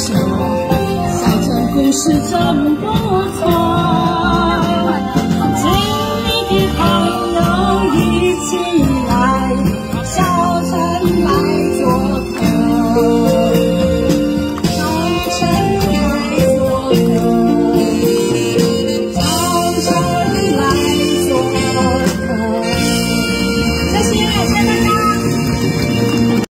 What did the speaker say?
说小城故事真不错